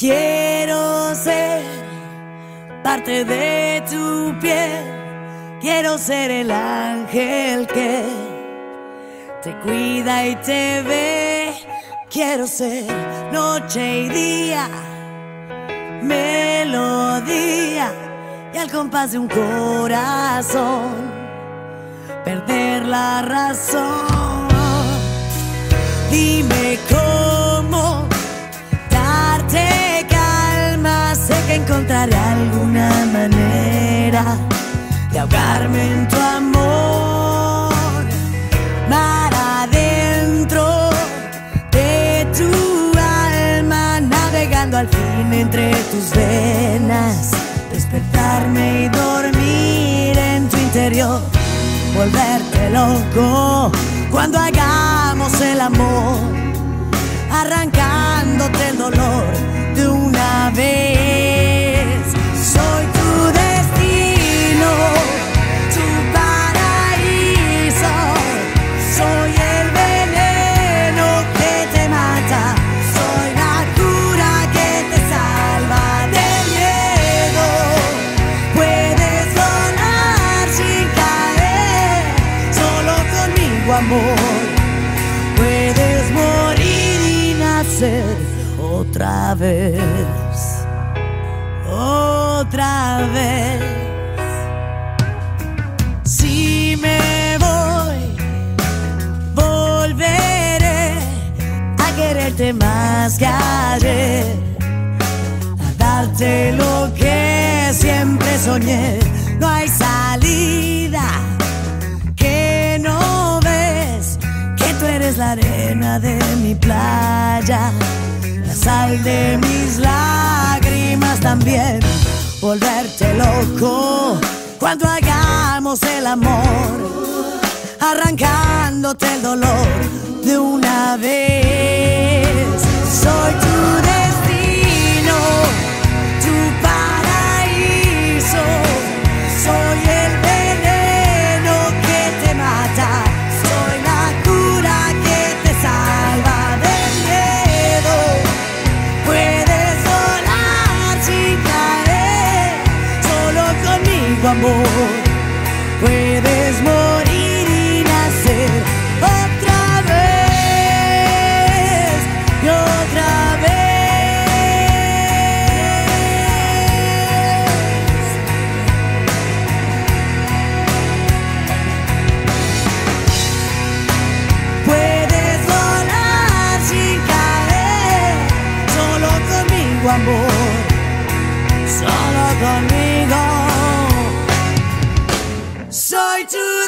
Quiero ser parte de tu piel. Quiero ser el ángel que te cuida y te ve. Quiero ser noche y día, melodía y al compás de un corazón, perder la razón. Dime cómo de ahogarme en tu amor. Mar adentro de tu alma, navegando al fin entre tus venas, despertarme y dormir en tu interior, volverte loco cuando hagamos el amor, arrancándote el dolor de una vez. Amor. Puedes morir y nacer otra vez, otra vez. Si me voy, volveré a quererte más que ayer, a darte lo que siempre soñé. No hay de mi playa, la sal de mis lágrimas también, volverte loco cuando hagamos el amor, arrancándote el dolor de una vez. Amor. Puedes morir I do?